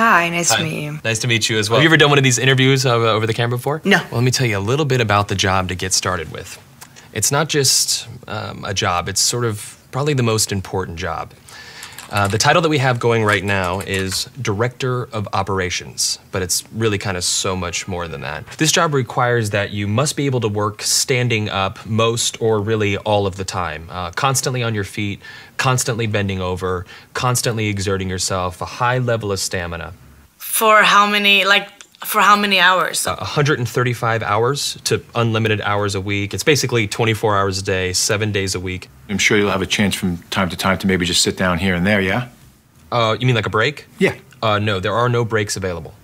Hi, nice Hi. to meet you. Nice to meet you as well. Have you ever done one of these interviews uh, over the camera before? No. Well, let me tell you a little bit about the job to get started with. It's not just um, a job, it's sort of probably the most important job. Uh, the title that we have going right now is Director of Operations, but it's really kind of so much more than that. This job requires that you must be able to work standing up most or really all of the time, uh, constantly on your feet, constantly bending over, constantly exerting yourself, a high level of stamina. For how many, like, for how many hours? 135 hours to unlimited hours a week. It's basically 24 hours a day, seven days a week. I'm sure you'll have a chance from time to time to maybe just sit down here and there, yeah? Uh, you mean like a break? Yeah. Uh, no, there are no breaks available.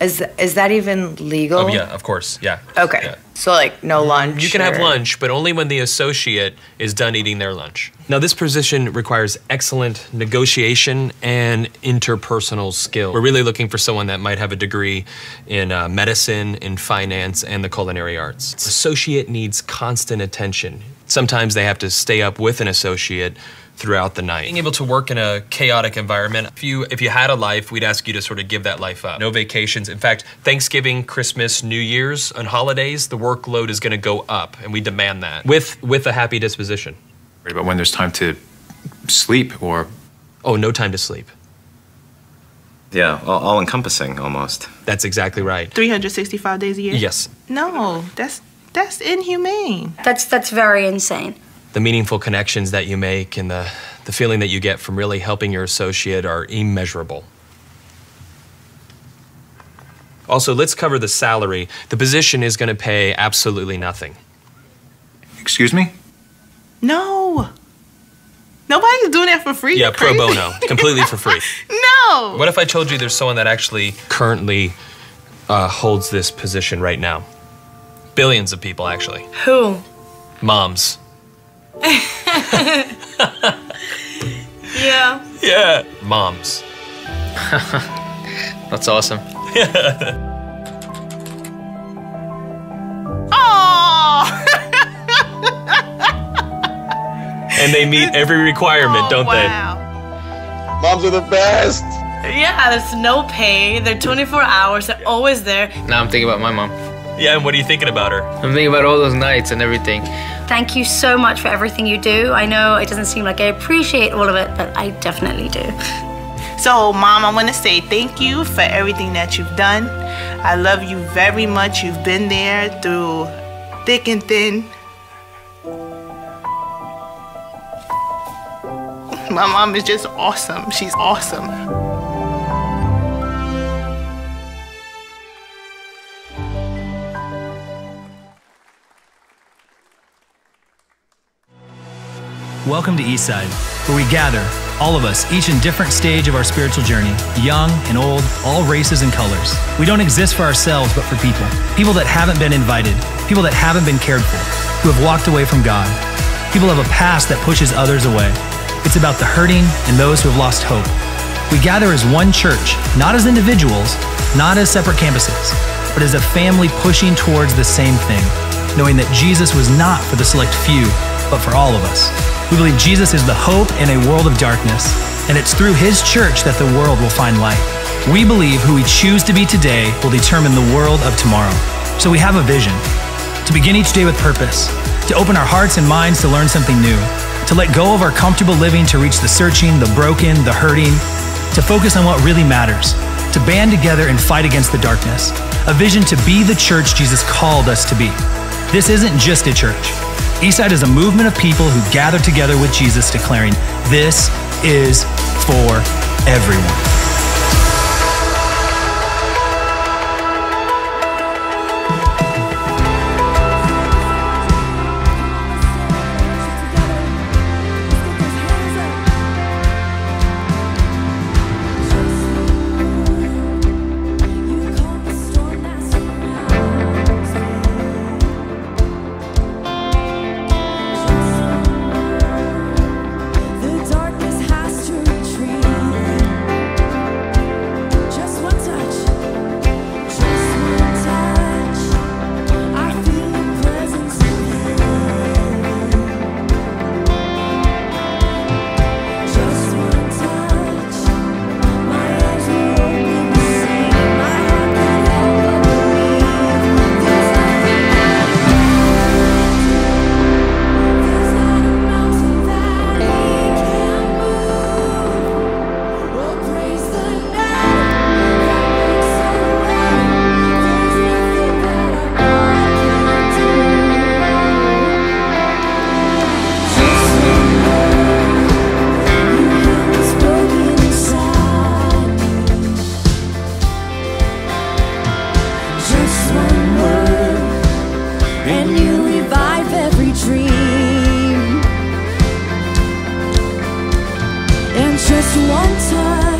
Is is that even legal? Oh, yeah, of course, yeah. Okay. Yeah. So like no lunch. You can have lunch, but only when the associate is done eating their lunch. Now, this position requires excellent negotiation and interpersonal skill. We're really looking for someone that might have a degree in uh, medicine, in finance, and the culinary arts. Associate needs constant attention. Sometimes they have to stay up with an associate throughout the night. Being able to work in a chaotic environment, if you if you had a life, we'd ask you to sort of give that life up. No vacations. In fact, Thanksgiving, Christmas, New Year's, and holidays, the workload is going to go up, and we demand that with with a happy disposition. But when there's time to sleep or Oh, no time to sleep. Yeah, all, all encompassing almost. That's exactly right. 365 days a year? Yes. No, that's that's inhumane. That's that's very insane. The meaningful connections that you make and the, the feeling that you get from really helping your associate are immeasurable. Also, let's cover the salary. The position is going to pay absolutely nothing. Excuse me? No. Nobody's doing that for free. Yeah, pro bono, completely for free. No. What if I told you there's someone that actually currently uh, holds this position right now? Billions of people, actually. Who? Moms. Yeah. Yeah. Moms. That's awesome. Oh. And they meet every requirement, Oh, don't wow. Moms are the best. Yeah, there's no pay. They're 24 hours. They're always there. Now I'm thinking about my mom. Yeah, and what are you thinking about her? I'm thinking about all those nights and everything. Thank you so much for everything you do. I know it doesn't seem like I appreciate all of it, but I definitely do. So, Mom, I want to say thank you for everything that you've done. I love you very much. You've been there through thick and thin. My mom is just awesome. She's awesome. Welcome to Eastside, where we gather, all of us, each in different stage of our spiritual journey, young and old, all races and colors. We don't exist for ourselves, but for people. People that haven't been invited, people that haven't been cared for, who have walked away from God. People have a past that pushes others away. It's about the hurting and those who have lost hope. We gather as one church, not as individuals, not as separate campuses, but as a family pushing towards the same thing, knowing that Jesus was not for the select few, but for all of us. We believe Jesus is the hope in a world of darkness, and it's through his church that the world will find light. We believe who we choose to be today will determine the world of tomorrow. So we have a vision to begin each day with purpose, to open our hearts and minds to learn something new, to let go of our comfortable living to reach the searching, the broken, the hurting, to focus on what really matters, to band together and fight against the darkness. A vision to be the church Jesus called us to be. This isn't just a church. Eastside is a movement of people who gather together with Jesus, declaring, This is for everyone. 让这束晚餐。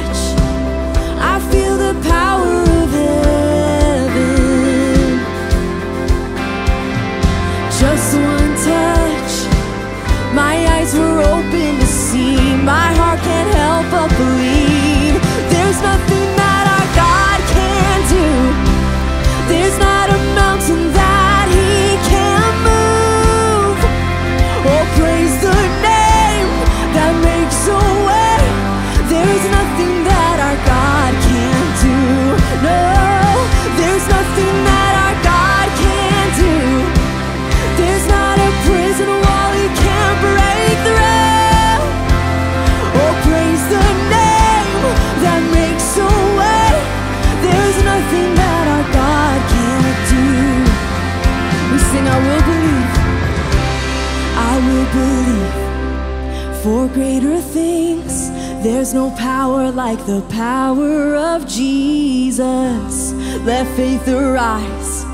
There's no power like the power of Jesus. Let faith arise,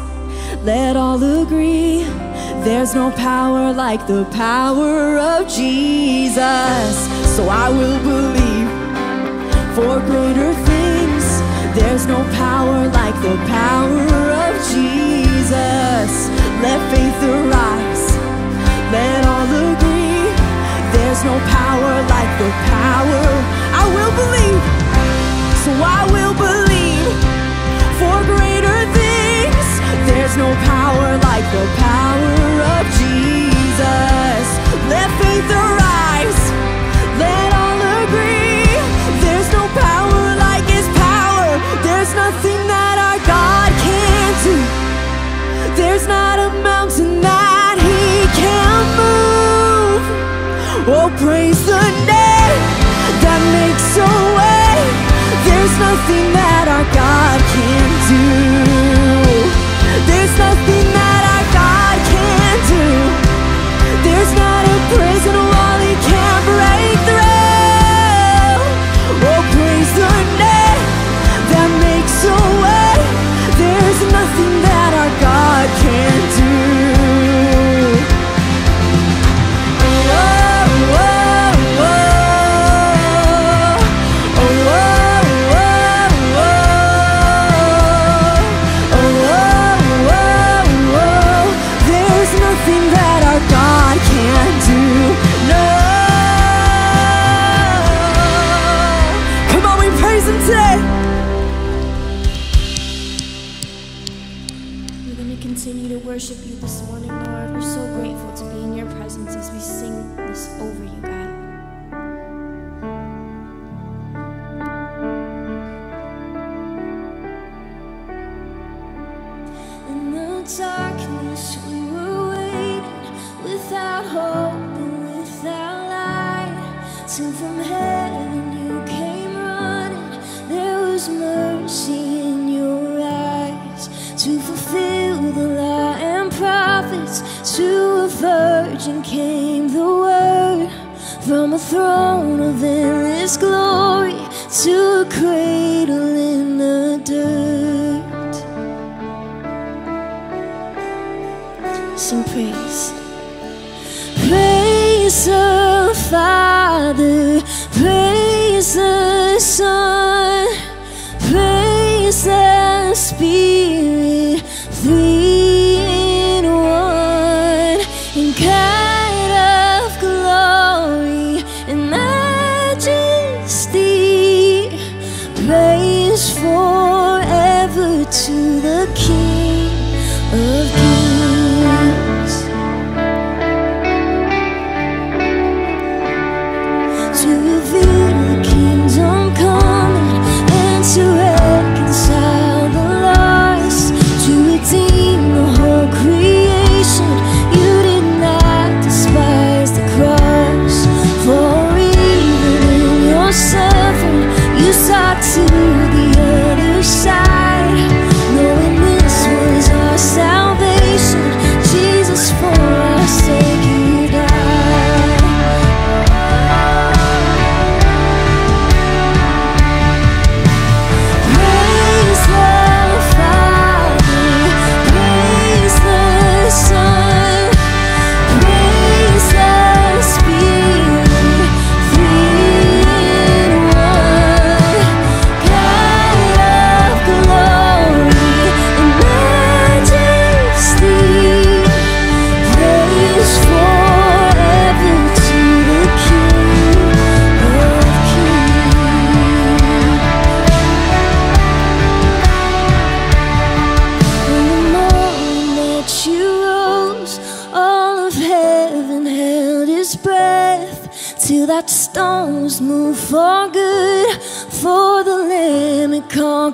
let all agree. There's no power like the power of Jesus. So I will believe for greater things. There's no power like the power of Jesus. Let faith arise, let all agree. There's no power like the power will believe. So I will believe for greater things. There's no power like the power of Jesus. Let faith arise. Let all agree. There's no power like his power. There's nothing that our God can't do. There's not a mountain that he can't move. Oh, praise nothing that our God can do. There's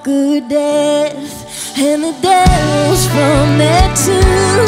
conquered death, and the devils from their tombs,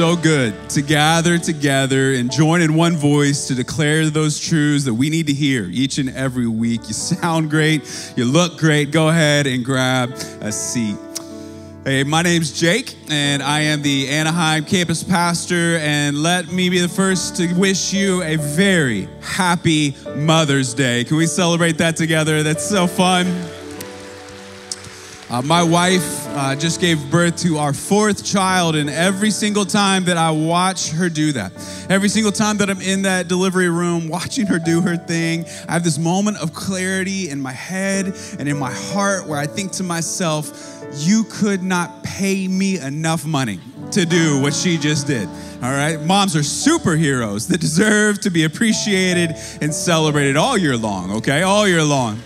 so good to gather together and join in one voice to declare those truths that we need to hear each and every week. You sound great, you look great. Go ahead and grab a seat. Hey, my name's Jake, and I am the Anaheim campus pastor. And let me be the first to wish you a very happy Mother's Day. Can we celebrate that together? That's so fun. Uh, my wife uh, just gave birth to our fourth child, and every single time that I watch her do that, every single time that I'm in that delivery room watching her do her thing, I have this moment of clarity in my head and in my heart where I think to myself, you could not pay me enough money to do what she just did. All right, moms are superheroes that deserve to be appreciated and celebrated all year long, okay? All year long.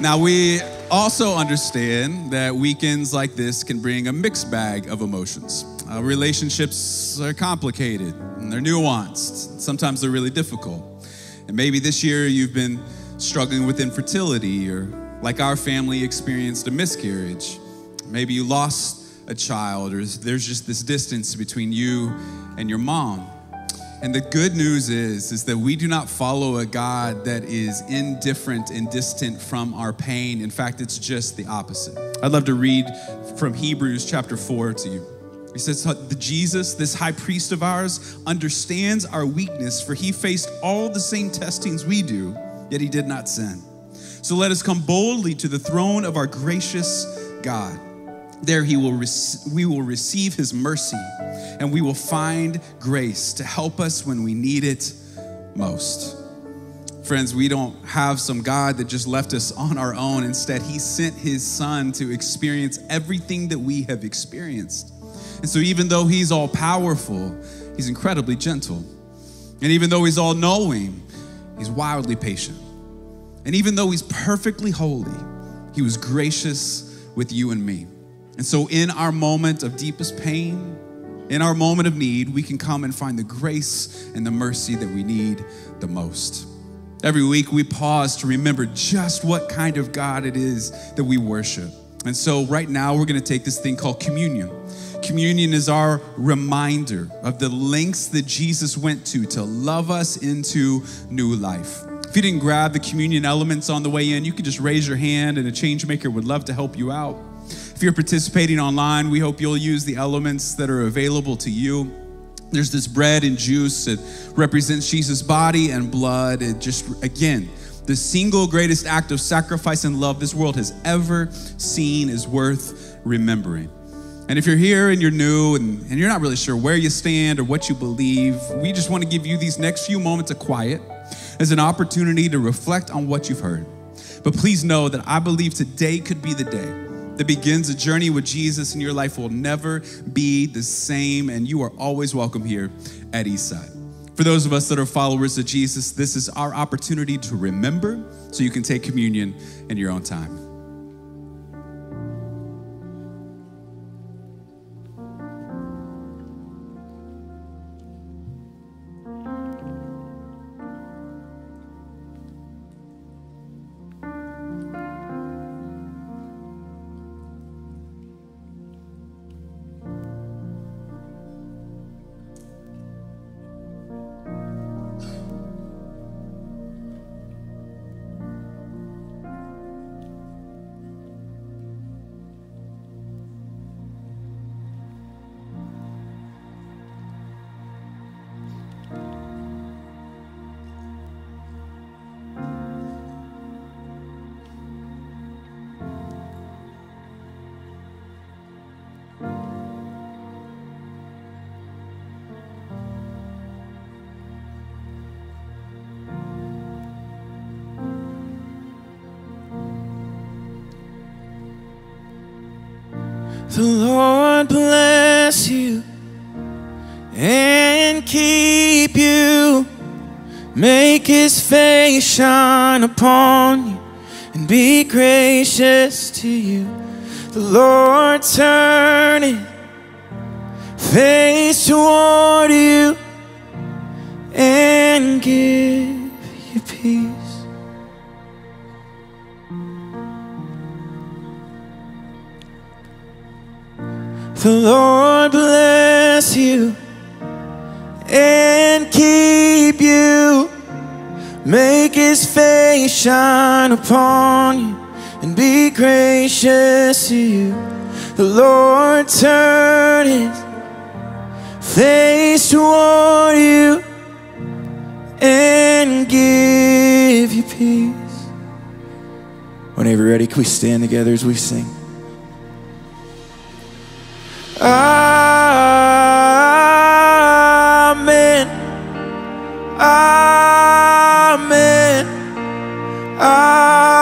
Now, we also understand that weekends like this can bring a mixed bag of emotions. Uh, relationships are complicated and they're nuanced. Sometimes they're really difficult. And maybe this year you've been struggling with infertility, or like our family experienced a miscarriage. Maybe you lost a child, or there's just this distance between you and your mom. And the good news is, is that we do not follow a God that is indifferent and distant from our pain. In fact, it's just the opposite. I'd love to read from Hebrews chapter 4 to you. He says, the Jesus, this high priest of ours, understands our weakness, for he faced all the same testings we do, yet he did not sin. So let us come boldly to the throne of our gracious God. There he will we will receive his mercy and we will find grace to help us when we need it most. Friends, we don't have some God that just left us on our own. Instead, he sent his son to experience everything that we have experienced. And so, even though he's all powerful, he's incredibly gentle. And even though he's all knowing, he's wildly patient. And even though he's perfectly holy, he was gracious with you and me. And so, in our moment of deepest pain, in our moment of need, we can come and find the grace and the mercy that we need the most. Every week, we pause to remember just what kind of God it is that we worship. And so, right now, we're going to take this thing called communion. Communion is our reminder of the lengths that Jesus went to to love us into new life. If you didn't grab the communion elements on the way in, you could just raise your hand, and a change maker would love to help you out. If you're participating online, we hope you'll use the elements that are available to you. There's this bread and juice that represents Jesus' body and blood. It just, again, the single greatest act of sacrifice and love this world has ever seen is worth remembering. And if you're here and you're new and, and you're not really sure where you stand or what you believe, we just want to give you these next few moments of quiet as an opportunity to reflect on what you've heard. But please know that I believe today could be the day that begins a journey with Jesus, and your life will never be the same. And you are always welcome here at Eastside. For those of us that are followers of Jesus, this is our opportunity to remember so you can take communion in your own time. Make his face shine upon you and be gracious to you. The Lord turn his face toward you and give you peace. The Lord bless you and keep you. Make his face shine upon you and be gracious to you. The Lord turn his face toward you and give you peace. Whenever you're ready, can we stand together as we sing? I Amen. Amen. Amen.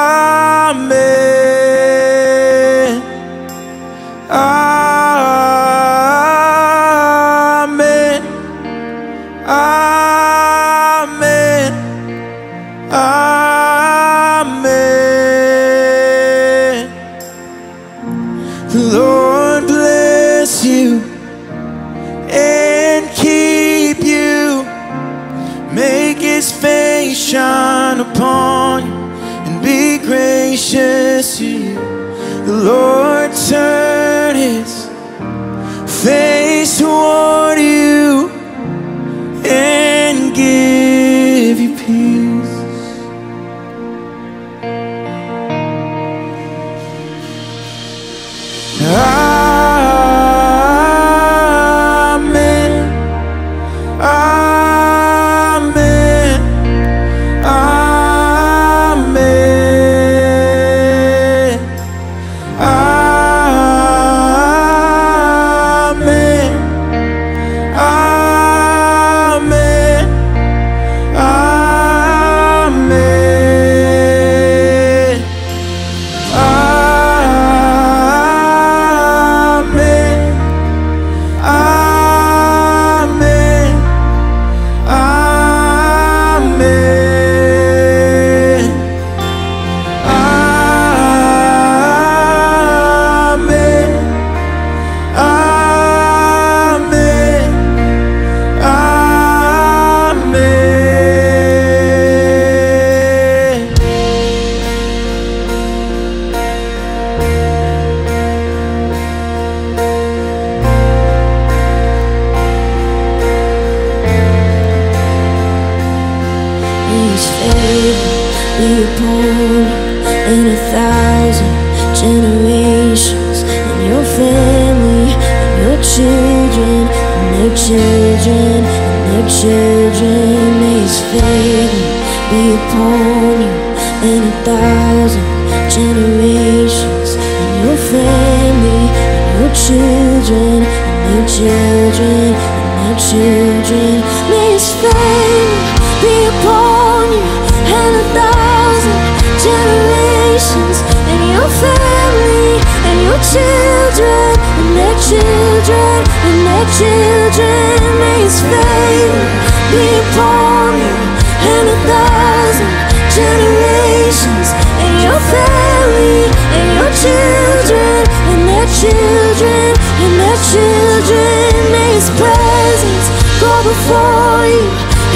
Before you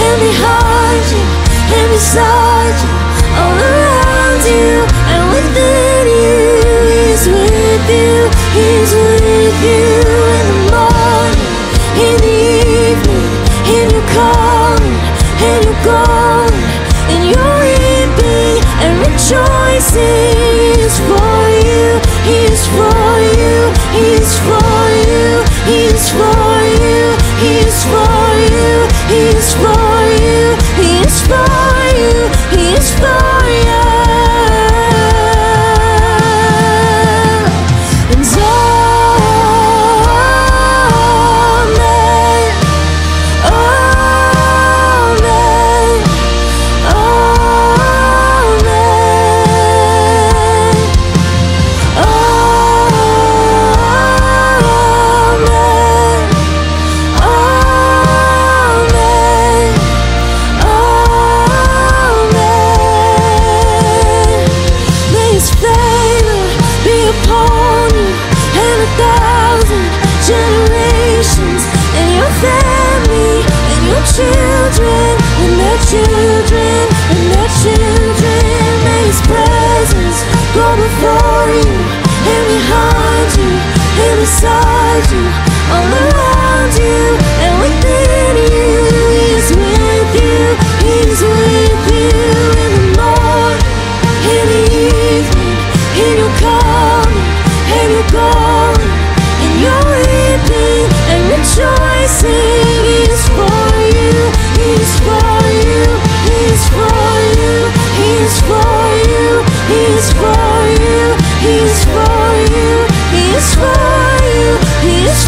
and behind you and beside you,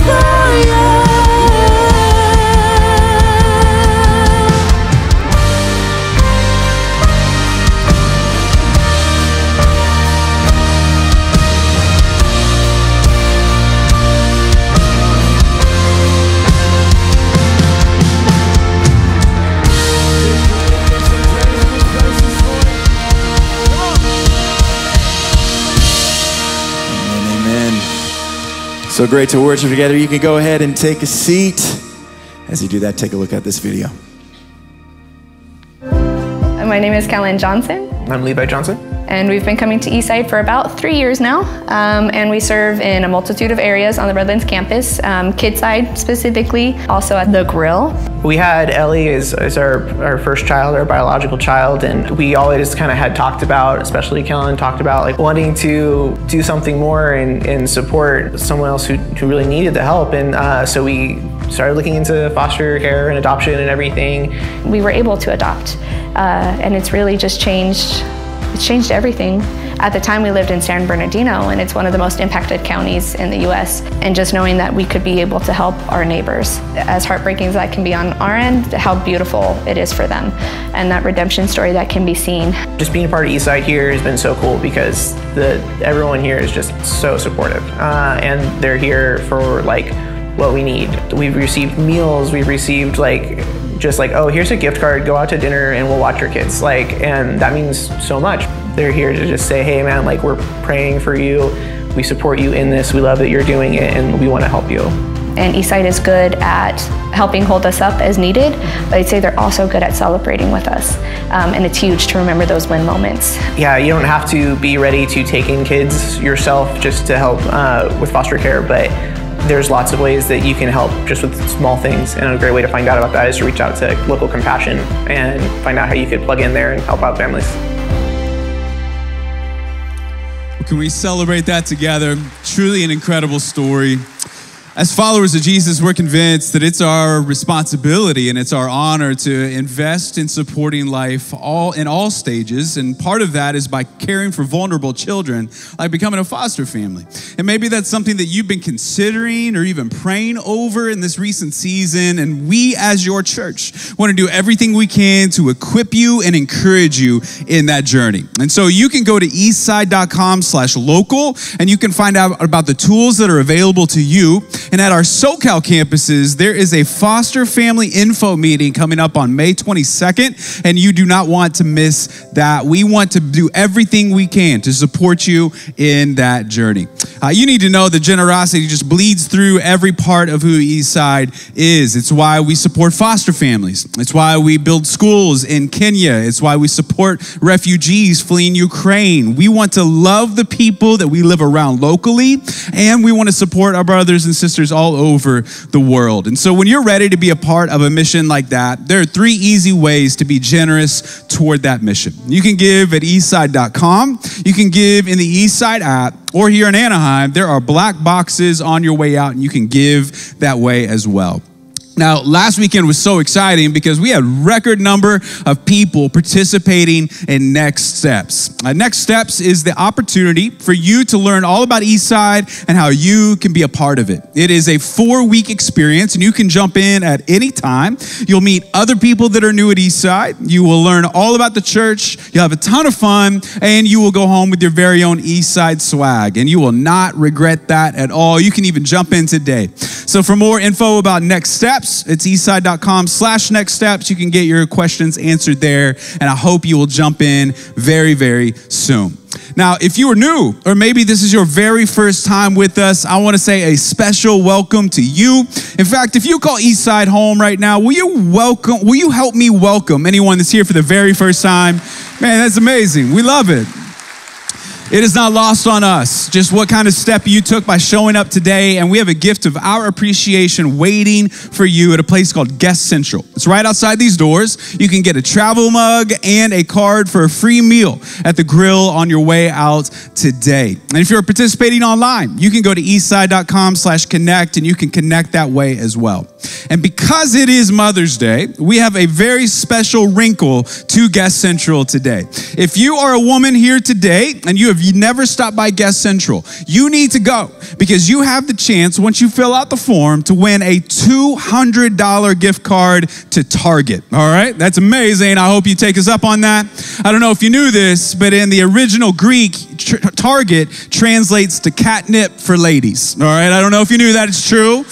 He's So great to worship together. You can go ahead and take a seat. As you do that, take a look at this video. My name is Kellen Johnson, I'm Levi Johnson. and we've been coming to Eastside for about three years now. Um, and we serve in a multitude of areas on the Redlands campus, um, Kidside specifically, also at the Grill. We had Ellie as, as our, our first child, our biological child, and we always kind of had talked about, especially Kellen, talked about like wanting to do something more and, and support someone else who, who really needed the help. And uh, so we started looking into foster care and adoption and everything. We were able to adopt, uh, and it's really just changed. It's changed everything. At the time, we lived in San Bernardino, and it's one of the most impacted counties in the U.S. And just knowing that we could be able to help our neighbors, as heartbreaking as that can be on our end, how beautiful it is for them, and that redemption story that can be seen. Just being a part of Eastside here has been so cool because the everyone here is just so supportive, uh, and they're here for like what we need. We've received meals, we've received like just like oh here's a gift card, go out to dinner and we'll watch your kids. Like, and that means so much. They're here to just say hey man, like we're praying for you, we support you in this, we love that you're doing it, and we want to help you. And Eastside is good at helping hold us up as needed, but I'd say they're also good at celebrating with us. Um, and it's huge to remember those win moments. Yeah, you don't have to be ready to take in kids yourself just to help uh, with foster care, but there's lots of ways that you can help just with small things. And a great way to find out about that is to reach out to local compassion and find out how you could plug in there and help out families. Can we celebrate that together? Truly an incredible story. As followers of Jesus, we're convinced that it's our responsibility and it's our honor to invest in supporting life all in all stages, and part of that is by caring for vulnerable children, like becoming a foster family. And maybe that's something that you've been considering or even praying over in this recent season. And we, as your church, want to do everything we can to equip you and encourage you in that journey. And so you can go to eastside.com/local, and you can find out about the tools that are available to you. And at our SoCal campuses, there is a foster family info meeting coming up on May 22nd, and you do not want to miss that. We want to do everything we can to support you in that journey. Uh, you need to know that generosity just bleeds through every part of who Eastside is. It's why we support foster families. It's why we build schools in Kenya. It's why we support refugees fleeing Ukraine. We want to love the people that we live around locally, and we want to support our brothers and sisters all over the world. And so, when you're ready to be a part of a mission like that, there are three easy ways to be generous toward that mission. You can give at eastside.com, you can give in the Eastside app, or here in Anaheim, there are black boxes on your way out, and you can give that way as well. Now, last weekend was so exciting because we had record number of people participating in Next Steps. Uh, Next Steps is the opportunity for you to learn all about Eastside and how you can be a part of it. It is a four-week experience, and you can jump in at any time. You'll meet other people that are new at Eastside. You will learn all about the church. You'll have a ton of fun, and you will go home with your very own Eastside swag, and you will not regret that at all. You can even jump in today. So, for more info about Next Steps, it's eastside.com slash next steps. You can get your questions answered there, and I hope you will jump in very, very soon. Now, if you are new, or maybe this is your very first time with us, I want to say a special welcome to you. In fact, if you call Eastside home right now, will you welcome, will you help me welcome anyone that's here for the very first time? Man, that's amazing. We love it. It is not lost on us just what kind of step you took by showing up today. And we have a gift of our appreciation waiting for you at a place called Guest Central. It's right outside these doors. You can get a travel mug and a card for a free meal at the grill on your way out today. And if you're participating online, you can go to eastside.com slash connect and you can connect that way as well. And because it is Mother's Day, we have a very special wrinkle to Guest Central today. If you are a woman here today and you have never stopped by Guest Central, you need to go because you have the chance, once you fill out the form, to win a $200 gift card to Target. All right? That's amazing. I hope you take us up on that. I don't know if you knew this, but in the original Greek, Target translates to catnip for ladies. All right? I don't know if you knew that. It's true.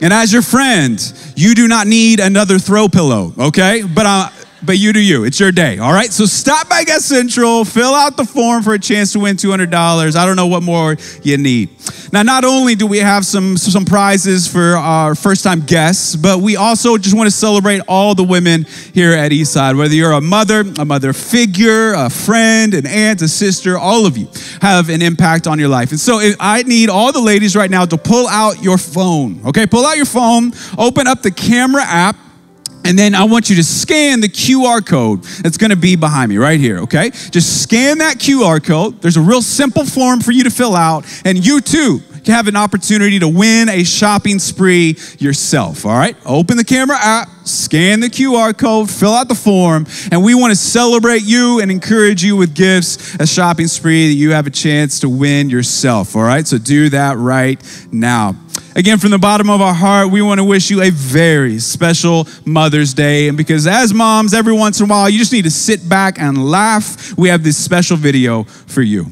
And as your friend, you do not need another throw pillow, okay? But uh, but you do you. It's your day, all right? So stop by Guest Central, fill out the form for a chance to win $200. I don't know what more you need. Now, not only do we have some, some prizes for our first time guests, but we also just want to celebrate all the women here at Eastside. Whether you're a mother, a mother figure, a friend, an aunt, a sister, all of you have an impact on your life. And so eh, I need all the ladies right now to pull out your phone, okay? Pull out your phone, open up the camera app, and then I want you to scan the QR code that's gonna be behind me right here, okay? Just scan that QR code. There's a real simple form for you to fill out, and you too can have an opportunity to win a shopping spree yourself, all right? Open the camera app, scan the QR code, fill out the form, and we wanna celebrate you and encourage you with gifts, a shopping spree that you have a chance to win yourself, all right? So do that right now. Again, from the bottom of our heart, we want to wish you a very special Mother's Day. And because as moms, every once in a while, you just need to sit back and laugh, we have this special video for you.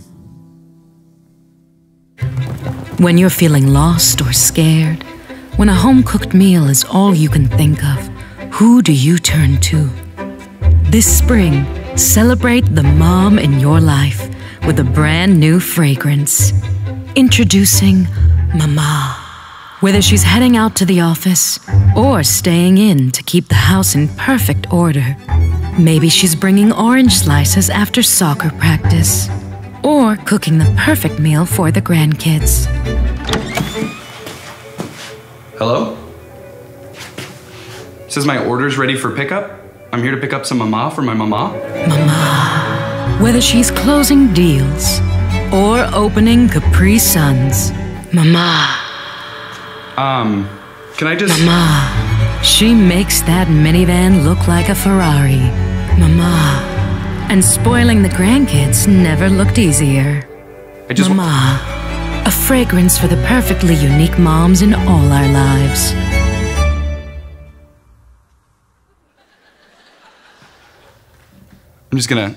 When you're feeling lost or scared, when a home cooked meal is all you can think of, who do you turn to? This spring, celebrate the mom in your life with a brand new fragrance. Introducing Mama. Whether she's heading out to the office or staying in to keep the house in perfect order, maybe she's bringing orange slices after soccer practice, or cooking the perfect meal for the grandkids. Hello? Says my order's ready for pickup. I'm here to pick up some mama for my mama. Mama. Whether she's closing deals or opening Capri Suns, Mama. Um, can I just. Mama. She makes that minivan look like a Ferrari. Mama. And spoiling the grandkids never looked easier. I just. Mama. A fragrance for the perfectly unique moms in all our lives. I'm just gonna.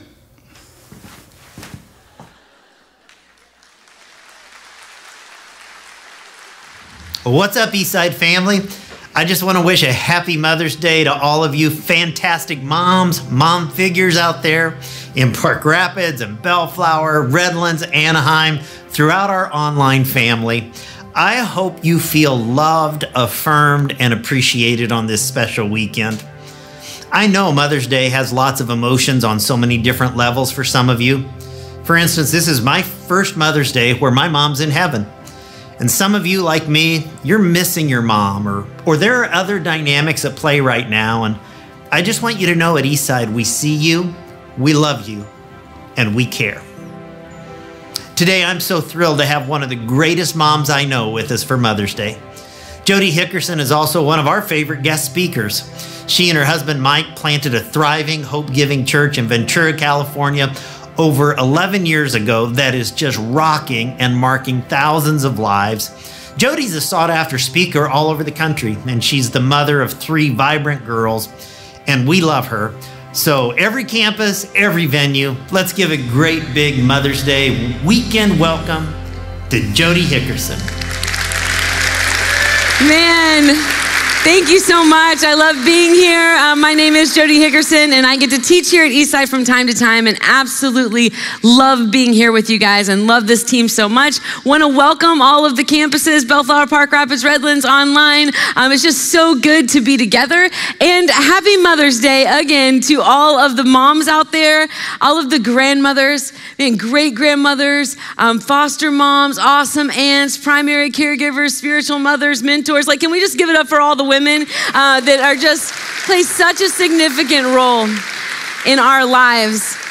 What's up, Eastside family? I just want to wish a happy Mother's Day to all of you fantastic moms, mom figures out there in Park Rapids and Bellflower, Redlands, Anaheim, throughout our online family. I hope you feel loved, affirmed, and appreciated on this special weekend. I know Mother's Day has lots of emotions on so many different levels for some of you. For instance, this is my first Mother's Day where my mom's in heaven. And some of you, like me, you're missing your mom, or, or there are other dynamics at play right now. And I just want you to know at Eastside, we see you, we love you, and we care. Today, I'm so thrilled to have one of the greatest moms I know with us for Mother's Day. Jodi Hickerson is also one of our favorite guest speakers. She and her husband Mike planted a thriving, hope giving church in Ventura, California over 11 years ago that is just rocking and marking thousands of lives. Jodi's a sought after speaker all over the country, and she's the mother of three vibrant girls, and we love her. So, every campus, every venue, let's give a great big Mother's Day weekend welcome to Jodi Hickerson. Man, thank you so much. I love being here. Uh, my name is Jodi Hickerson, and I get to teach here at Eastside from time to time, and absolutely love being here with you guys and love this team so much. Want to welcome all of the campuses Bellflower Park Rapids, Redlands, online. Um, it's just so good to be together. And happy Mother's Day again to all of the moms out there, all of the grandmothers, and great grandmothers, um, foster moms, awesome aunts, primary caregivers, spiritual mothers, mentors. Like, can we just give it up for all the women uh, that are just play such a significant role in our lives?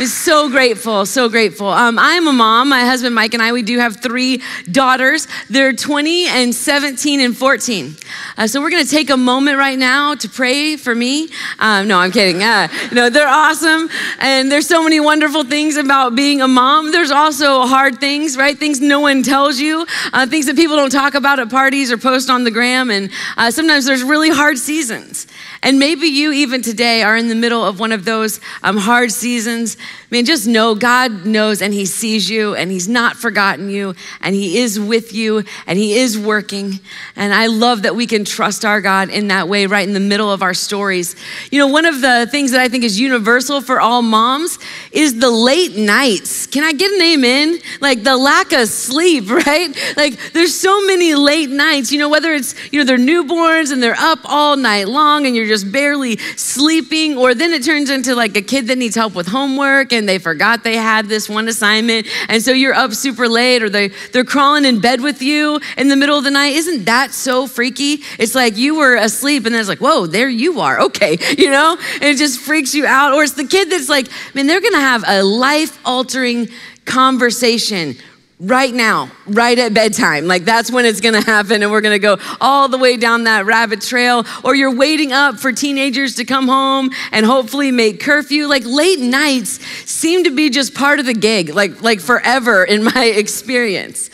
I'm so grateful, so grateful. Um, I'm a mom. My husband Mike and I, we do have three daughters. They're 20 and 17 and 14. Uh, so we're going to take a moment right now to pray for me. Um, no, I'm kidding. Uh, no, they're awesome. And there's so many wonderful things about being a mom. There's also hard things, right? Things no one tells you, uh, things that people don't talk about at parties or post on the gram. And uh, sometimes there's really hard seasons. And maybe you, even today, are in the middle of one of those um, hard seasons. I mean, just know God knows and He sees you and He's not forgotten you and He is with you and He is working. And I love that we can trust our God in that way, right in the middle of our stories. You know, one of the things that I think is universal for all moms is the late nights. Can I get an amen? Like the lack of sleep, right? Like there's so many late nights, you know, whether it's, you know, they're newborns and they're up all night long and you're just barely sleeping, or then it turns into like a kid that needs help with homework and they forgot they had this one assignment. And so you're up super late, or they, they're crawling in bed with you in the middle of the night. Isn't that so freaky? It's like you were asleep and then it's like, whoa, there you are. Okay, you know? And it just freaks you out. Or it's the kid that's like, man, they're gonna have a life altering conversation right now, right at bedtime. Like that's when it's gonna happen, and we're gonna go all the way down that rabbit trail. Or you're waiting up for teenagers to come home and hopefully make curfew. Like late nights seem to be just part of the gig, like, like forever in my experience.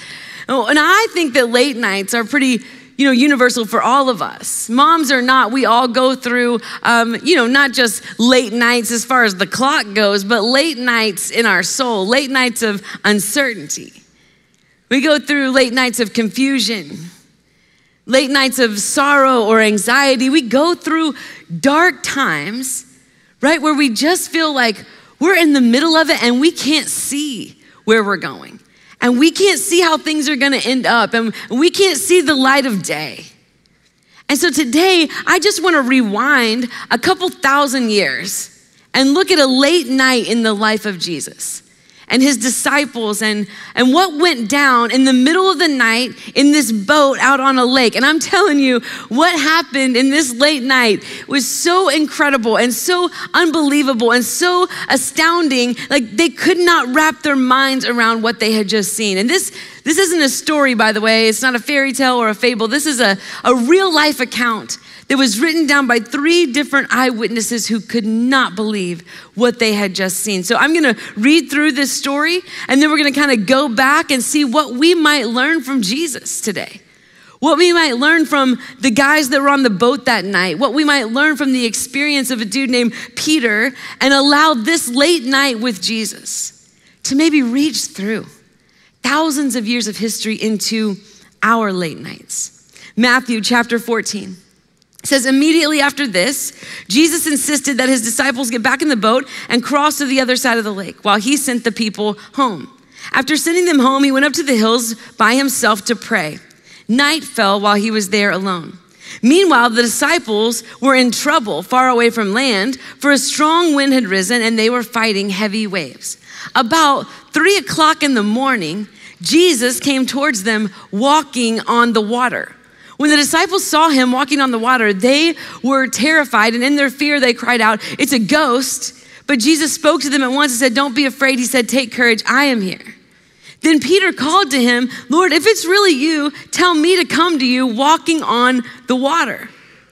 Oh, and I think that late nights are pretty you know, universal for all of us. Moms or not, we all go through, um, you know, not just late nights as far as the clock goes, but late nights in our soul, late nights of uncertainty. We go through late nights of confusion, late nights of sorrow or anxiety. We go through dark times, right, where we just feel like we're in the middle of it and we can't see where we're going. And we can't see how things are gonna end up, and we can't see the light of day. And so today, I just wanna rewind a couple thousand years and look at a late night in the life of Jesus and his disciples and, and what went down in the middle of the night in this boat out on a lake. And I'm telling you, what happened in this late night was so incredible and so unbelievable and so astounding. Like they could not wrap their minds around what they had just seen. And this, this isn't a story, by the way, it's not a fairy tale or a fable. This is a, a real life account that was written down by three different eyewitnesses who could not believe what they had just seen. So I'm going to read through this story and then we're going to kind of go back and see what we might learn from Jesus today. What we might learn from the guys that were on the boat that night, what we might learn from the experience of a dude named Peter, and allow this late night with Jesus to maybe reach through thousands of years of history into our late nights. Matthew chapter 14 says immediately after this, Jesus insisted that his disciples get back in the boat and cross to the other side of the lake while he sent the people home. After sending them home, he went up to the hills by himself to pray. Night fell while he was there alone. Meanwhile, the disciples were in trouble far away from land, for a strong wind had risen and they were fighting heavy waves. About three o'clock in the morning, Jesus came towards them walking on the water. When the disciples saw him walking on the water, they were terrified, and in their fear, they cried out, It's a ghost. But Jesus spoke to them at once and said, Don't be afraid. He said, Take courage, I am here. Then Peter called to him, Lord, if it's really you, tell me to come to you walking on the water.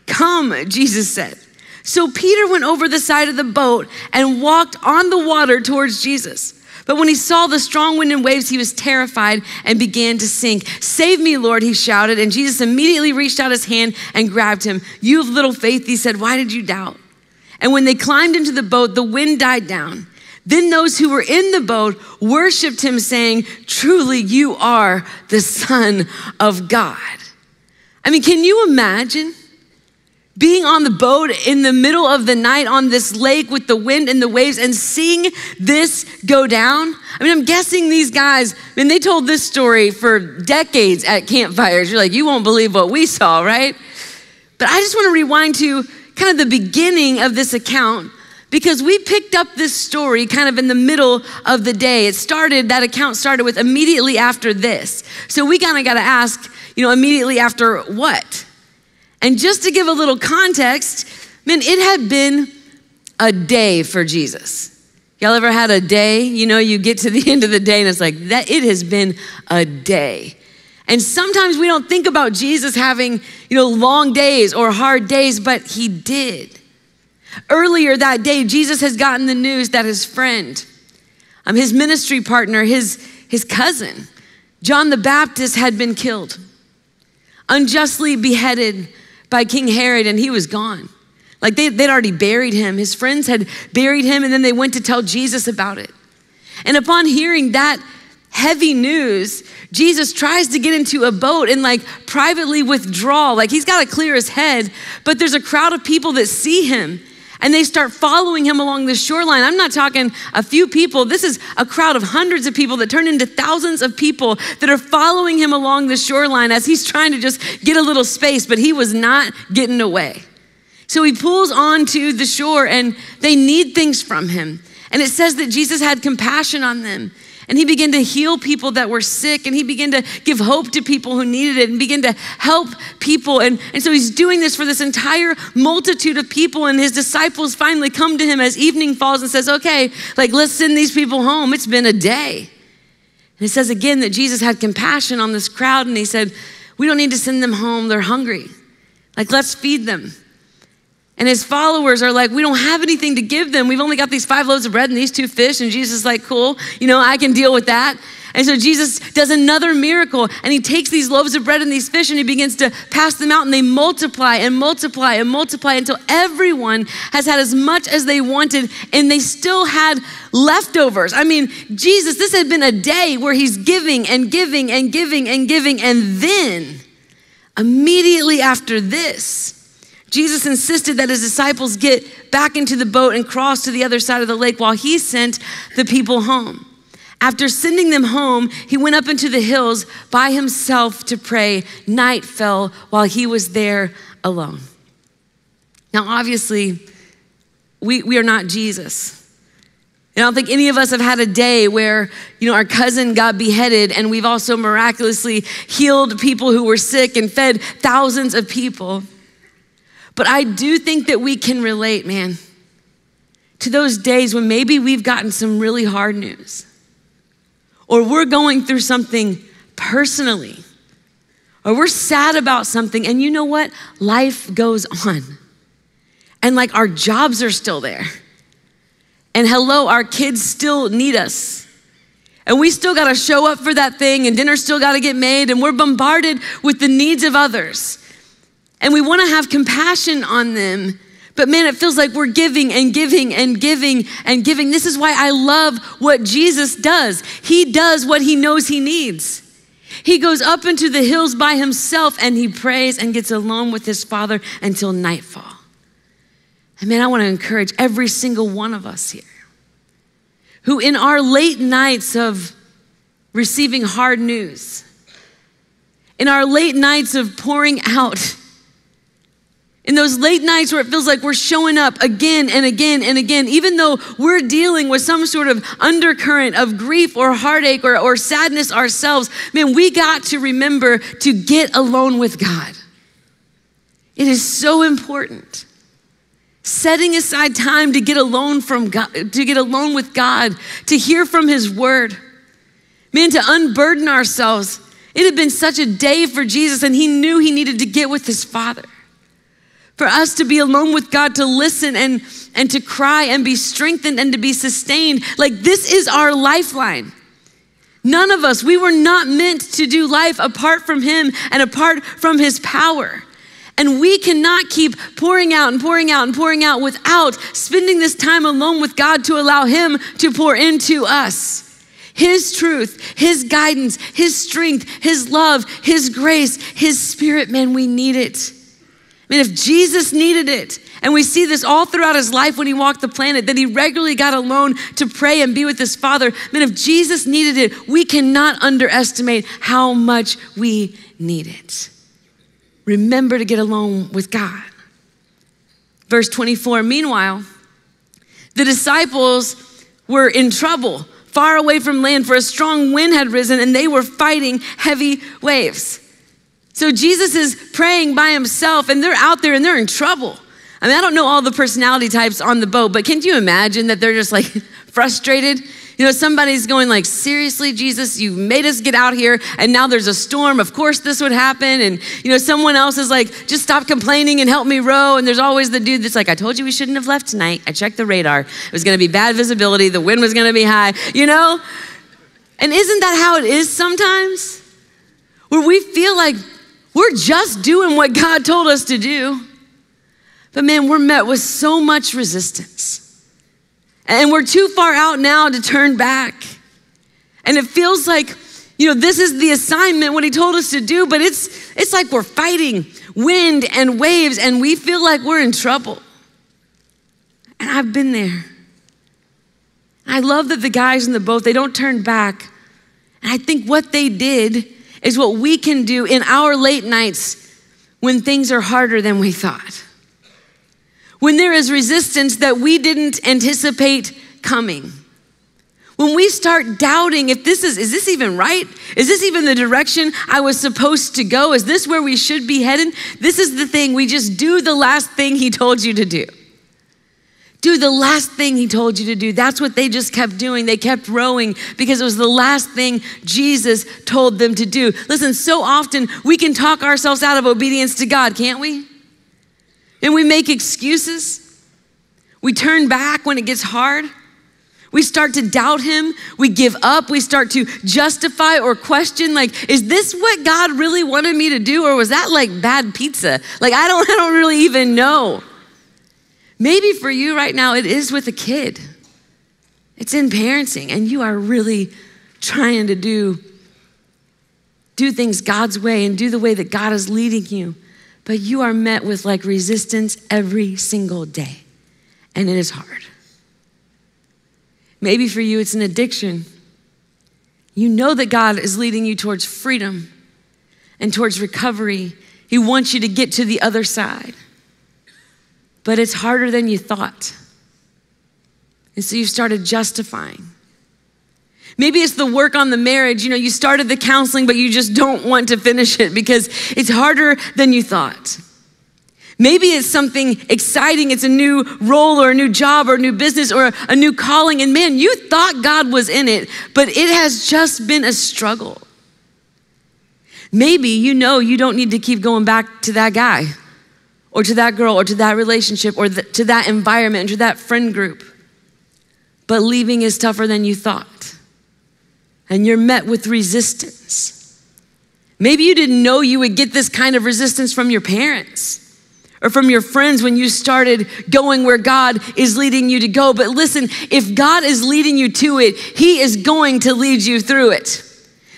Come, Jesus said. So Peter went over the side of the boat and walked on the water towards Jesus. But when he saw the strong wind and waves, he was terrified and began to sink. Save me, Lord, he shouted. And Jesus immediately reached out his hand and grabbed him. You have little faith, he said. Why did you doubt? And when they climbed into the boat, the wind died down. Then those who were in the boat worshiped him, saying, Truly, you are the Son of God. I mean, can you imagine being on the boat in the middle of the night on this lake with the wind and the waves and seeing this go down? I mean, I'm guessing these guys, I mean, they told this story for decades at campfires. You're like, you won't believe what we saw, right? But I just want to rewind to kind of the beginning of this account because we picked up this story kind of in the middle of the day. It started, that account started with immediately after this. So we kind of got to ask, you know, immediately after what? And just to give a little context, man, it had been a day for Jesus. Y'all ever had a day? You know, you get to the end of the day and it's like that it has been a day. And sometimes we don't think about Jesus having, you know, long days or hard days, but he did. Earlier that day, Jesus has gotten the news that his friend, um, his ministry partner, his, his cousin, John the Baptist, had been killed, unjustly beheaded by King Herod, and he was gone. Like they, they'd already buried him. His friends had buried him, and then they went to tell Jesus about it. And upon hearing that heavy news, Jesus tries to get into a boat and like privately withdraw. Like he's got to clear his head, but there's a crowd of people that see him and they start following him along the shoreline. I'm not talking a few people. This is a crowd of hundreds of people that turn into thousands of people that are following him along the shoreline as he's trying to just get a little space, but he was not getting away. So he pulls onto the shore and they need things from him. And it says that Jesus had compassion on them. And he began to heal people that were sick, and he began to give hope to people who needed it, and begin to help people. And, and so he's doing this for this entire multitude of people. And his disciples finally come to him as evening falls and says, Okay, like let's send these people home. It's been a day. And it says again that Jesus had compassion on this crowd, and he said, We don't need to send them home. They're hungry. Like, let's feed them. And his followers are like, we don't have anything to give them. We've only got these five loaves of bread and these two fish. And Jesus is like, cool, you know, I can deal with that. And so Jesus does another miracle and he takes these loaves of bread and these fish and he begins to pass them out and they multiply and multiply and multiply until everyone has had as much as they wanted and they still had leftovers. I mean, Jesus, this had been a day where he's giving and giving and giving and giving. And then immediately after this, Jesus insisted that his disciples get back into the boat and cross to the other side of the lake while he sent the people home. After sending them home, he went up into the hills by himself to pray. Night fell while he was there alone. Now, obviously, we, we are not Jesus. And I don't think any of us have had a day where, you know, our cousin got beheaded and we've also miraculously healed people who were sick and fed thousands of people. But I do think that we can relate, man, to those days when maybe we've gotten some really hard news, or we're going through something personally, or we're sad about something, and you know what? Life goes on. And like our jobs are still there. And hello, our kids still need us. And we still got to show up for that thing, and dinner still got to get made, and we're bombarded with the needs of others and we want to have compassion on them. But man, it feels like we're giving and giving and giving and giving. This is why I love what Jesus does. He does what he knows he needs. He goes up into the hills by himself and he prays and gets alone with his father until nightfall. And man, I want to encourage every single one of us here who, in our late nights of receiving hard news, in our late nights of pouring out, in those late nights where it feels like we're showing up again and again and again, even though we're dealing with some sort of undercurrent of grief or heartache or, or sadness ourselves, man, we got to remember to get alone with God. It is so important. Setting aside time to get alone from God, to get alone with God, to hear from His Word. Man, to unburden ourselves. It had been such a day for Jesus, and He knew He needed to get with His Father for us to be alone with God, to listen and, and to cry and be strengthened and to be sustained. Like, this is our lifeline. None of us, we were not meant to do life apart from Him and apart from His power. And we cannot keep pouring out and pouring out and pouring out without spending this time alone with God to allow Him to pour into us. His truth, His guidance, His strength, His love, His grace, His spirit, man, we need it. I mean, if Jesus needed it, and we see this all throughout his life when he walked the planet, that he regularly got alone to pray and be with his Father. I mean, if Jesus needed it, we cannot underestimate how much we need it. Remember to get alone with God. Verse 24 Meanwhile, the disciples were in trouble, far away from land, for a strong wind had risen and they were fighting heavy waves. So Jesus is praying by himself and they're out there and they're in trouble. I mean, I don't know all the personality types on the boat, but can you imagine that they're just like frustrated? You know, somebody's going like, seriously, Jesus, you made us get out here and now there's a storm. Of course this would happen. And, you know, someone else is like, just stop complaining and help me row. And there's always the dude that's like, I told you we shouldn't have left tonight. I checked the radar. It was going to be bad visibility. The wind was going to be high, you know? And isn't that how it is sometimes? Where we feel like we're just doing what God told us to do. But man, we're met with so much resistance. And we're too far out now to turn back. And it feels like, you know, this is the assignment, what he told us to do, but it's it's like we're fighting wind and waves and we feel like we're in trouble. And I've been there. I love that the guys in the boat, they don't turn back. And I think what they did is what we can do in our late nights when things are harder than we thought. When there is resistance that we didn't anticipate coming. When we start doubting if this is, is this even right? Is this even the direction I was supposed to go? Is this where we should be headed? This is the thing. We just do the last thing he told you to do. Do the last thing he told you to do. That's what they just kept doing. They kept rowing because it was the last thing Jesus told them to do. Listen, so often we can talk ourselves out of obedience to God, can't we? And we make excuses. We turn back when it gets hard. We start to doubt him. We give up. We start to justify or question like is this what God really wanted me to do or was that like bad pizza? Like I don't I don't really even know. Maybe for you right now, it is with a kid. It's in parenting, and you are really trying to do, do things God's way and do the way that God is leading you. But you are met with like resistance every single day, and it is hard. Maybe for you, it's an addiction. You know that God is leading you towards freedom and towards recovery. He wants you to get to the other side but it's harder than you thought. And so you've started justifying. Maybe it's the work on the marriage. You know, you started the counseling, but you just don't want to finish it because it's harder than you thought. Maybe it's something exciting. It's a new role or a new job or a new business or a new calling. And man, you thought God was in it, but it has just been a struggle. Maybe you know you don't need to keep going back to that guy or to that girl or to that relationship or to that environment or to that friend group. But leaving is tougher than you thought. And you're met with resistance. Maybe you didn't know you would get this kind of resistance from your parents or from your friends when you started going where God is leading you to go. But listen, if God is leading you to it, He is going to lead you through it.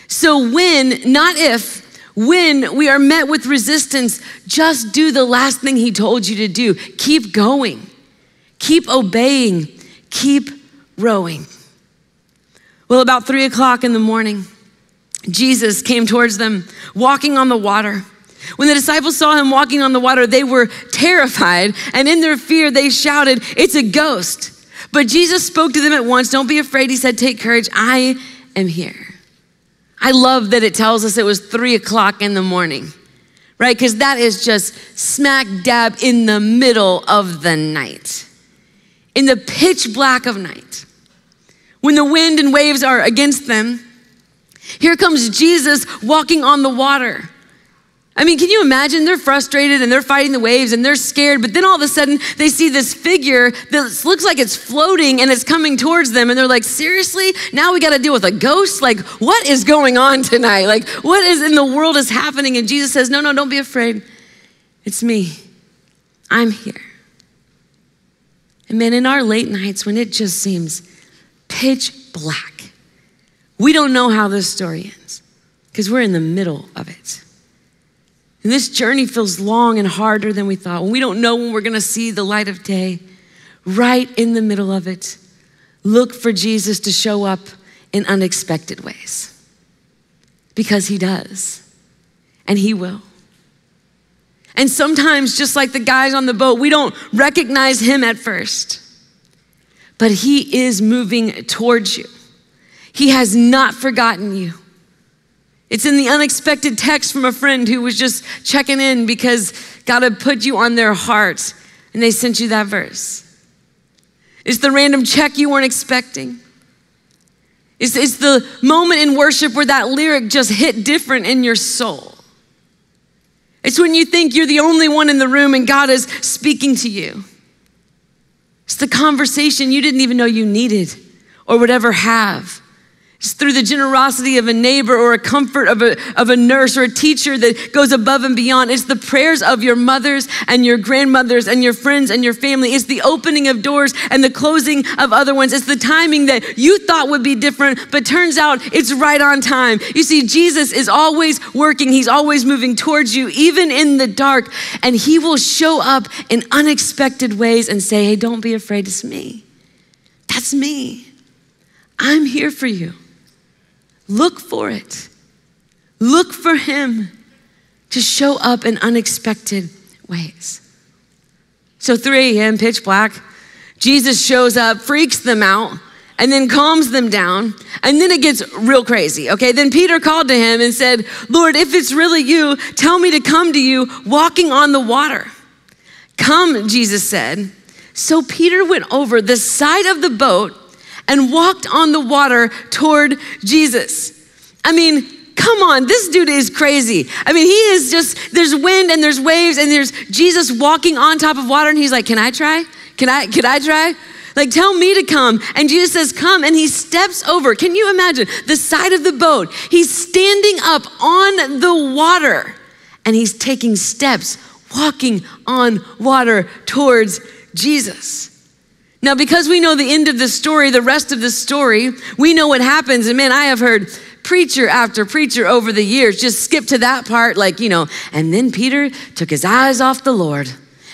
So, when, not if, when we are met with resistance, just do the last thing he told you to do. Keep going, keep obeying, keep rowing. Well, about three o'clock in the morning, Jesus came towards them, walking on the water. When the disciples saw him walking on the water, they were terrified, and in their fear, they shouted, It's a ghost. But Jesus spoke to them at once. Don't be afraid. He said, Take courage. I am here. I love that it tells us it was three o'clock in the morning, right? Because that is just smack dab in the middle of the night, in the pitch black of night. When the wind and waves are against them, here comes Jesus walking on the water. I mean, can you imagine? They're frustrated and they're fighting the waves and they're scared, but then all of a sudden they see this figure that looks like it's floating and it's coming towards them, and they're like, seriously? Now we got to deal with a ghost? Like, what is going on tonight? Like, what is in the world is happening? And Jesus says, no, no, don't be afraid. It's me. I'm here. And man, in our late nights when it just seems pitch black, we don't know how this story ends because we're in the middle of it. And this journey feels long and harder than we thought. When we don't know when we're going to see the light of day, right in the middle of it, look for Jesus to show up in unexpected ways. Because he does, and he will. And sometimes, just like the guys on the boat, we don't recognize him at first, but he is moving towards you. He has not forgotten you. It's in the unexpected text from a friend who was just checking in because God had put you on their heart and they sent you that verse. It's the random check you weren't expecting. It's, it's the moment in worship where that lyric just hit different in your soul. It's when you think you're the only one in the room and God is speaking to you. It's the conversation you didn't even know you needed or would ever have. Through the generosity of a neighbor or a comfort of a, of a nurse or a teacher that goes above and beyond. It's the prayers of your mothers and your grandmothers and your friends and your family. It's the opening of doors and the closing of other ones. It's the timing that you thought would be different, but turns out it's right on time. You see, Jesus is always working, He's always moving towards you, even in the dark, and He will show up in unexpected ways and say, Hey, don't be afraid, it's me. That's me. I'm here for you. Look for it. Look for Him to show up in unexpected ways. So, 3 a.m., pitch black, Jesus shows up, freaks them out, and then calms them down. And then it gets real crazy, okay? Then Peter called to him and said, Lord, if it's really you, tell me to come to you walking on the water. Come, Jesus said. So Peter went over the side of the boat and walked on the water toward Jesus. I mean, come on, this dude is crazy. I mean, he is just, there's wind and there's waves and there's Jesus walking on top of water and he's like, can I try? Can I, can I try? Like, tell me to come. And Jesus says, Come. And he steps over. Can you imagine the side of the boat? He's standing up on the water and he's taking steps, walking on water towards Jesus. Now, because we know the end of the story, the rest of the story, we know what happens. And man, I have heard preacher after preacher over the years just skip to that part, like, you know, and then Peter took his eyes off the Lord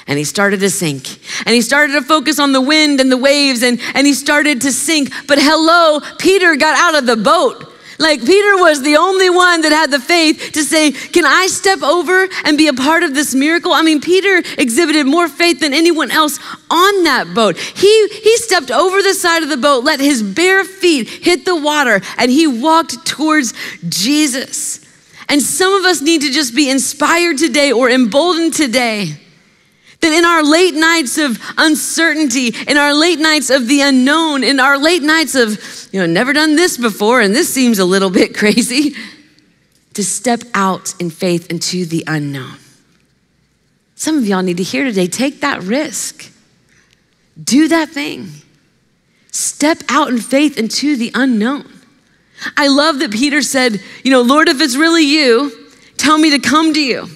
and he started to sink. And he started to focus on the wind and the waves and, and he started to sink. But hello, Peter got out of the boat. Like Peter was the only one that had the faith to say, Can I step over and be a part of this miracle? I mean, Peter exhibited more faith than anyone else on that boat. He, he stepped over the side of the boat, let his bare feet hit the water, and he walked towards Jesus. And some of us need to just be inspired today or emboldened today that in our late nights of uncertainty, in our late nights of the unknown, in our late nights of, you know, never done this before and this seems a little bit crazy, to step out in faith into the unknown. Some of y'all need to hear today take that risk, do that thing, step out in faith into the unknown. I love that Peter said, you know, Lord, if it's really you, tell me to come to you.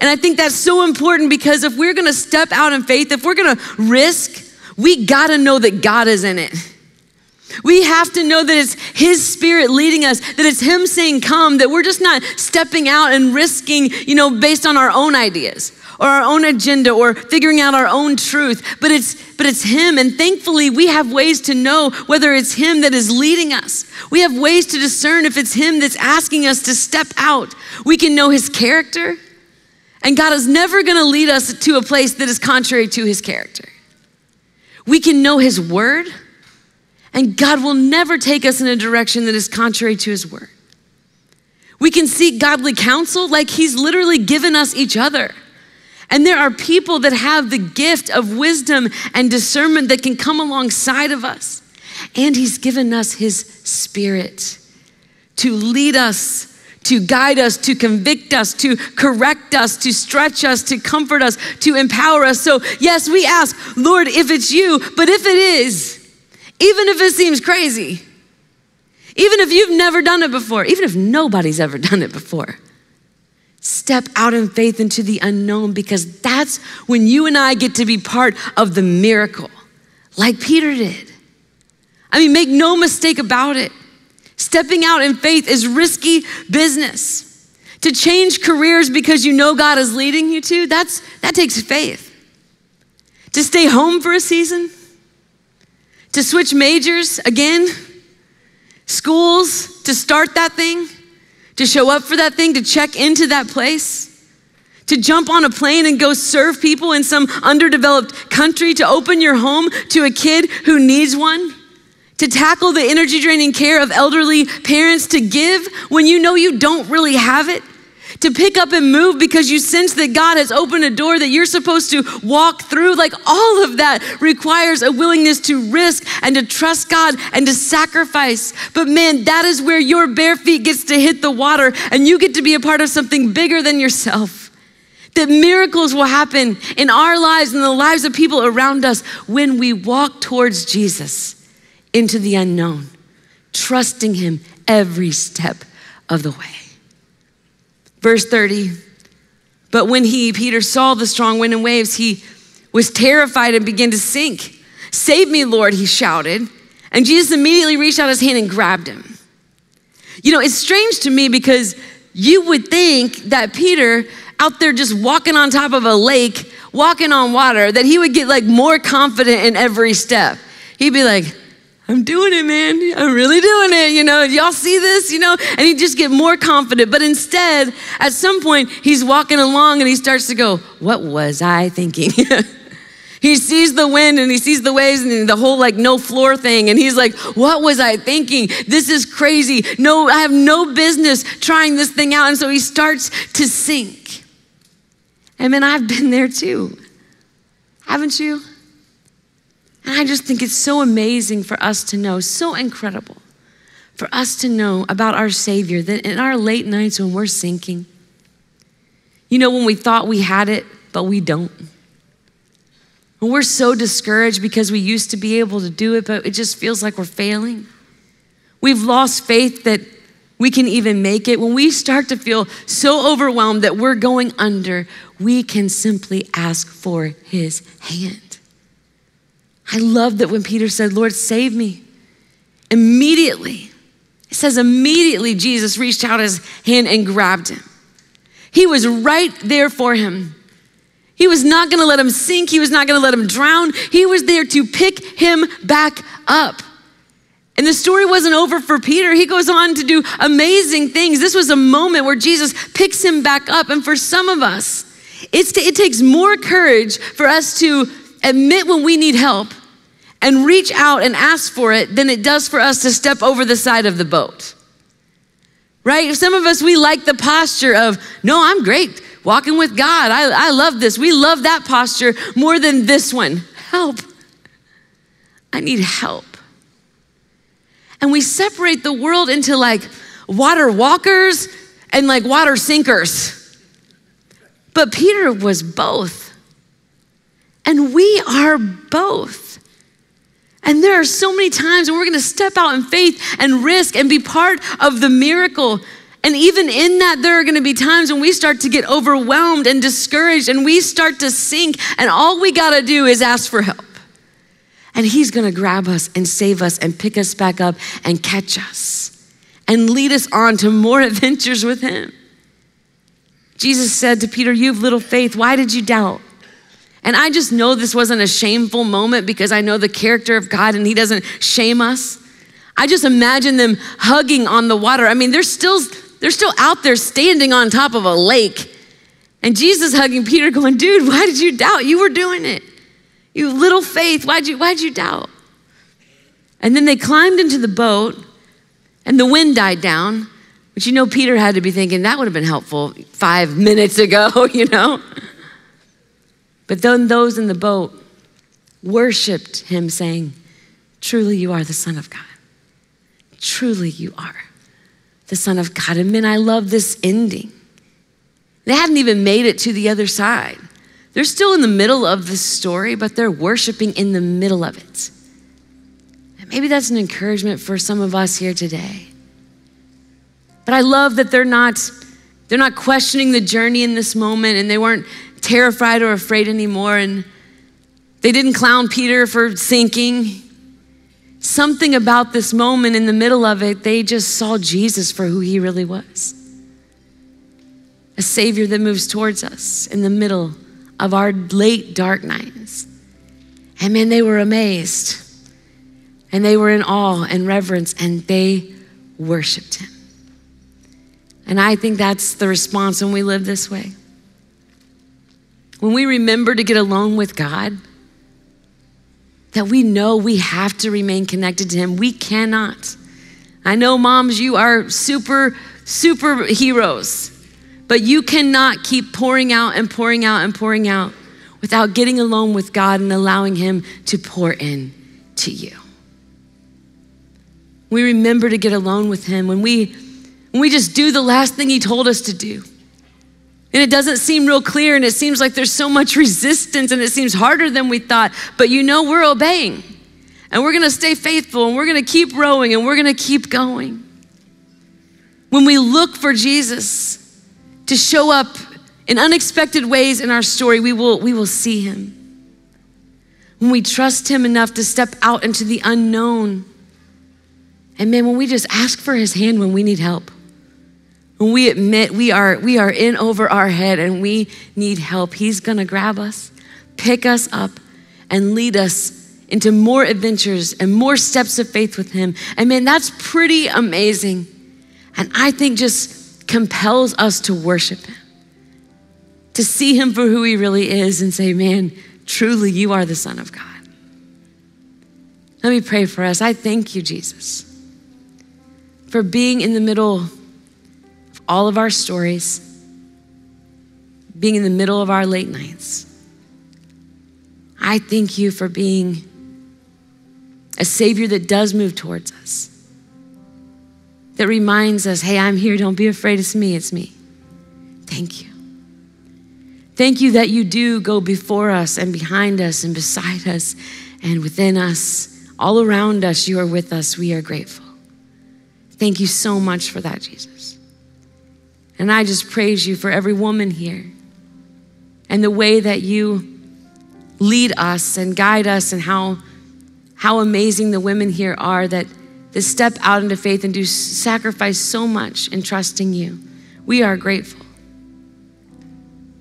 And I think that's so important because if we're gonna step out in faith, if we're gonna risk, we gotta know that God is in it. We have to know that it's His Spirit leading us, that it's Him saying, Come, that we're just not stepping out and risking, you know, based on our own ideas or our own agenda or figuring out our own truth, but it's, but it's Him. And thankfully, we have ways to know whether it's Him that is leading us. We have ways to discern if it's Him that's asking us to step out. We can know His character, and God is never gonna lead us to a place that is contrary to His character. We can know His word. And God will never take us in a direction that is contrary to his word. We can seek godly counsel like he's literally given us each other. And there are people that have the gift of wisdom and discernment that can come alongside of us. And he's given us his spirit to lead us, to guide us, to convict us, to correct us, to stretch us, to comfort us, to empower us. So, yes, we ask, Lord, if it's you, but if it is, even if it seems crazy, even if you've never done it before, even if nobody's ever done it before, step out in faith into the unknown because that's when you and I get to be part of the miracle, like Peter did. I mean, make no mistake about it. Stepping out in faith is risky business. To change careers because you know God is leading you to, that's, that takes faith. To stay home for a season, to switch majors again, schools, to start that thing, to show up for that thing, to check into that place, to jump on a plane and go serve people in some underdeveloped country, to open your home to a kid who needs one, to tackle the energy draining care of elderly parents, to give when you know you don't really have it to pick up and move because you sense that God has opened a door that you're supposed to walk through. Like all of that requires a willingness to risk and to trust God and to sacrifice. But man, that is where your bare feet gets to hit the water and you get to be a part of something bigger than yourself. That miracles will happen in our lives and the lives of people around us when we walk towards Jesus into the unknown, trusting Him every step of the way. Verse 30. But when he, Peter, saw the strong wind and waves, he was terrified and began to sink. Save me, Lord, he shouted. And Jesus immediately reached out his hand and grabbed him. You know, it's strange to me because you would think that Peter, out there just walking on top of a lake, walking on water, that he would get like more confident in every step. He'd be like, I'm doing it, man. I'm really doing it. You know, y'all see this, you know? And he just get more confident. But instead, at some point, he's walking along and he starts to go, What was I thinking? he sees the wind and he sees the waves and the whole like no floor thing. And he's like, What was I thinking? This is crazy. No, I have no business trying this thing out. And so he starts to sink. And then I've been there too. Haven't you? And I just think it's so amazing for us to know, so incredible for us to know about our Savior that in our late nights when we're sinking, you know, when we thought we had it, but we don't. When we're so discouraged because we used to be able to do it, but it just feels like we're failing. We've lost faith that we can even make it. When we start to feel so overwhelmed that we're going under, we can simply ask for His hand. I love that when Peter said, Lord, save me, immediately, it says, immediately Jesus reached out his hand and grabbed him. He was right there for him. He was not gonna let him sink, he was not gonna let him drown. He was there to pick him back up. And the story wasn't over for Peter. He goes on to do amazing things. This was a moment where Jesus picks him back up. And for some of us, it takes more courage for us to admit when we need help and reach out and ask for it than it does for us to step over the side of the boat. Right? Some of us, we like the posture of, no, I'm great, walking with God. I, I love this. We love that posture more than this one. Help. I need help. And we separate the world into like water walkers and like water sinkers. But Peter was both. And we are both. And there are so many times when we're gonna step out in faith and risk and be part of the miracle. And even in that, there are gonna be times when we start to get overwhelmed and discouraged and we start to sink, and all we gotta do is ask for help. And He's gonna grab us and save us and pick us back up and catch us and lead us on to more adventures with Him. Jesus said to Peter, You have little faith. Why did you doubt? And I just know this wasn't a shameful moment because I know the character of God and He doesn't shame us. I just imagine them hugging on the water. I mean, they're still, they're still out there standing on top of a lake. And Jesus hugging Peter, going, Dude, why did you doubt? You were doing it. You little faith. Why'd you, why'd you doubt? And then they climbed into the boat and the wind died down. But you know, Peter had to be thinking that would have been helpful five minutes ago, you know? But then those in the boat worshiped him, saying, Truly, you are the Son of God. Truly, you are the Son of God. And men, I love this ending. They hadn't even made it to the other side. They're still in the middle of the story, but they're worshiping in the middle of it. And maybe that's an encouragement for some of us here today. But I love that they're not they're not questioning the journey in this moment and they weren't terrified or afraid anymore and they didn't clown Peter for sinking. Something about this moment in the middle of it, they just saw Jesus for who he really was. A savior that moves towards us in the middle of our late dark nights. And man, they were amazed. And they were in awe and reverence and they worshiped him. And I think that's the response when we live this way. When we remember to get alone with God, that we know we have to remain connected to Him. We cannot. I know, moms, you are super, super heroes, but you cannot keep pouring out and pouring out and pouring out without getting alone with God and allowing Him to pour in to you. We remember to get alone with Him when we when we just do the last thing He told us to do. And it doesn't seem real clear, and it seems like there's so much resistance, and it seems harder than we thought. But you know, we're obeying, and we're gonna stay faithful, and we're gonna keep rowing, and we're gonna keep going. When we look for Jesus to show up in unexpected ways in our story, we will, we will see him. When we trust him enough to step out into the unknown, and man, when we just ask for his hand when we need help when we admit we are, we are in over our head and we need help, He's gonna grab us, pick us up, and lead us into more adventures and more steps of faith with Him. And man, that's pretty amazing. And I think just compels us to worship Him, to see Him for who He really is and say, man, truly you are the Son of God. Let me pray for us. I thank you, Jesus, for being in the middle all of our stories, being in the middle of our late nights. I thank you for being a Savior that does move towards us, that reminds us, hey, I'm here, don't be afraid, it's me, it's me. Thank you. Thank you that you do go before us and behind us and beside us and within us, all around us, you are with us. We are grateful. Thank you so much for that, Jesus. And I just praise you for every woman here and the way that you lead us and guide us and how, how amazing the women here are that, that step out into faith and do sacrifice so much in trusting you. We are grateful.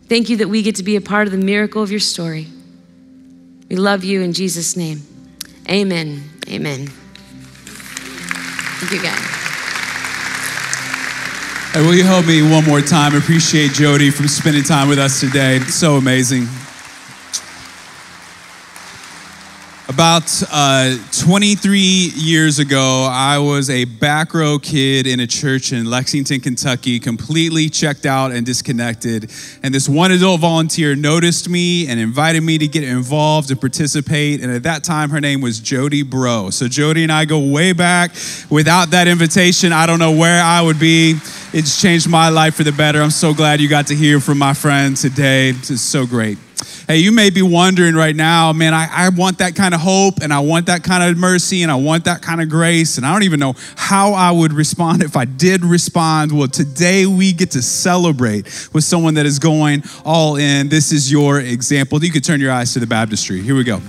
Thank you that we get to be a part of the miracle of your story. We love you in Jesus' name. Amen. Amen. Thank you, guys. Hey, will you help me one more time? Appreciate Jodi from spending time with us today. So amazing. About uh, 23 years ago, I was a back row kid in a church in Lexington, Kentucky, completely checked out and disconnected. And this one adult volunteer noticed me and invited me to get involved to participate. And at that time, her name was Jodi Bro. So Jodi and I go way back. Without that invitation, I don't know where I would be. It's changed my life for the better. I'm so glad you got to hear from my friend today. It's so great. Hey, you may be wondering right now, man, I, I want that kind of hope and I want that kind of mercy and I want that kind of grace. And I don't even know how I would respond if I did respond. Well, today we get to celebrate with someone that is going all in. This is your example. You could turn your eyes to the baptistry. Here we go.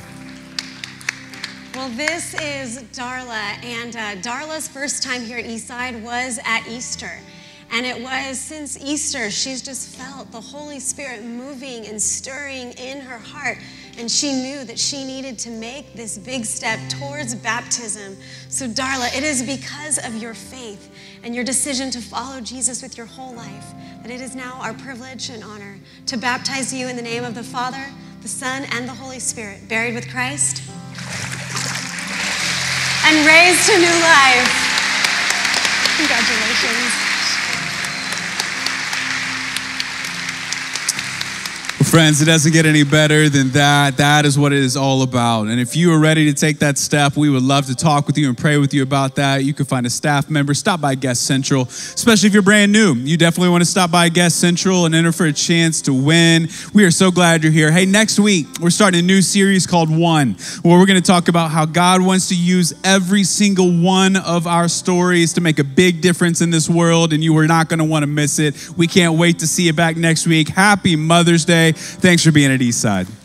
Well, this is Darla, and uh, Darla's first time here at Eastside was at Easter. And it was since Easter, she's just felt the Holy Spirit moving and stirring in her heart. And she knew that she needed to make this big step towards baptism. So, Darla, it is because of your faith and your decision to follow Jesus with your whole life that it is now our privilege and honor to baptize you in the name of the Father, the Son, and the Holy Spirit, buried with Christ and raised to new life. Congratulations. Friends, it doesn't get any better than that. That is what it is all about. And if you are ready to take that step, we would love to talk with you and pray with you about that. You can find a staff member, stop by Guest Central, especially if you're brand new. You definitely want to stop by Guest Central and enter for a chance to win. We are so glad you're here. Hey, next week, we're starting a new series called One, where we're going to talk about how God wants to use every single one of our stories to make a big difference in this world, and you are not going to want to miss it. We can't wait to see you back next week. Happy Mother's Day. Thanks for being at Eastside.